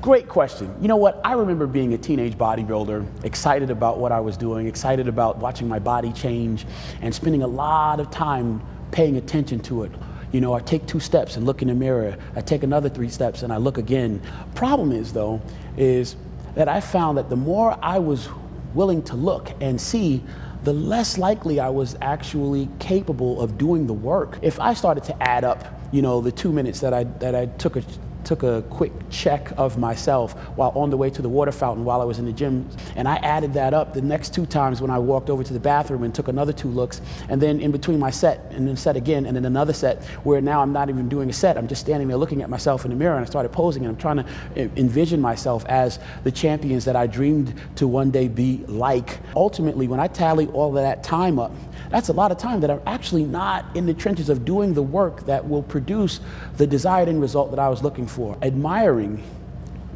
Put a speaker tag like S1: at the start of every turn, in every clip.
S1: Great question. You know what? I remember being a teenage bodybuilder, excited about what I was doing, excited about watching my body change, and spending a lot of time paying attention to it. You know, I take two steps and look in the mirror. I take another three steps and I look again. Problem is, though, is that I found that the more I was willing to look and see, the less likely I was actually capable of doing the work. If I started to add up, you know, the two minutes that I, that I took a took a quick check of myself while on the way to the water fountain while I was in the gym. And I added that up the next two times when I walked over to the bathroom and took another two looks. And then in between my set, and then set again, and then another set, where now I'm not even doing a set. I'm just standing there looking at myself in the mirror and I started posing and I'm trying to envision myself as the champions that I dreamed to one day be like. Ultimately, when I tally all of that time up, that's a lot of time that I'm actually not in the trenches of doing the work that will produce the desired end result that I was looking for. Admiring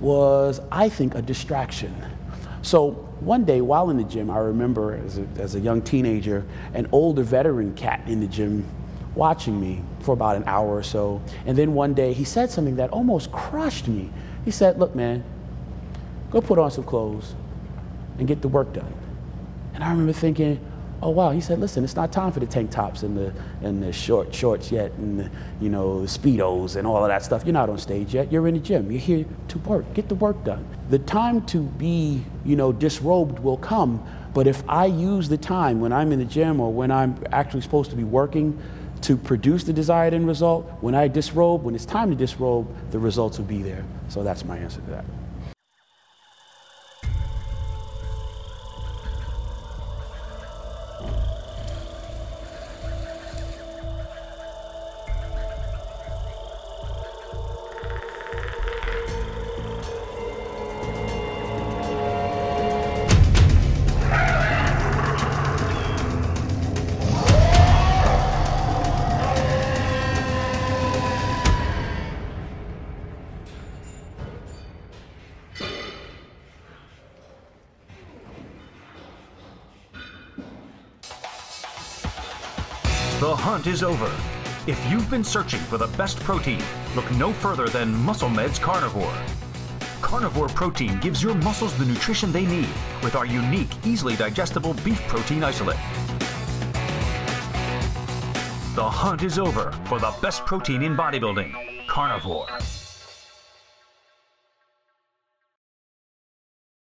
S1: was, I think, a distraction. So one day while in the gym, I remember as a, as a young teenager, an older veteran cat in the gym watching me for about an hour or so. And then one day he said something that almost crushed me. He said, Look, man, go put on some clothes and get the work done. And I remember thinking, oh wow he said listen it's not time for the tank tops and the and the short shorts yet and the, you know speedos and all of that stuff. You're not on stage yet. You're in the gym. You're here to work. Get the work done. The time to be you know disrobed will come but if i use the time when i'm in the gym or when i'm actually supposed to be working to produce the desired end result when i disrobe when it's time to disrobe the results will be there. So that's my answer to that
S2: The hunt is over. If you've been searching for the best protein, look no further than MuscleMeds Carnivore. Carnivore protein gives your muscles the nutrition they need with our unique, easily digestible beef protein isolate. The hunt is over for the best protein in bodybuilding, Carnivore.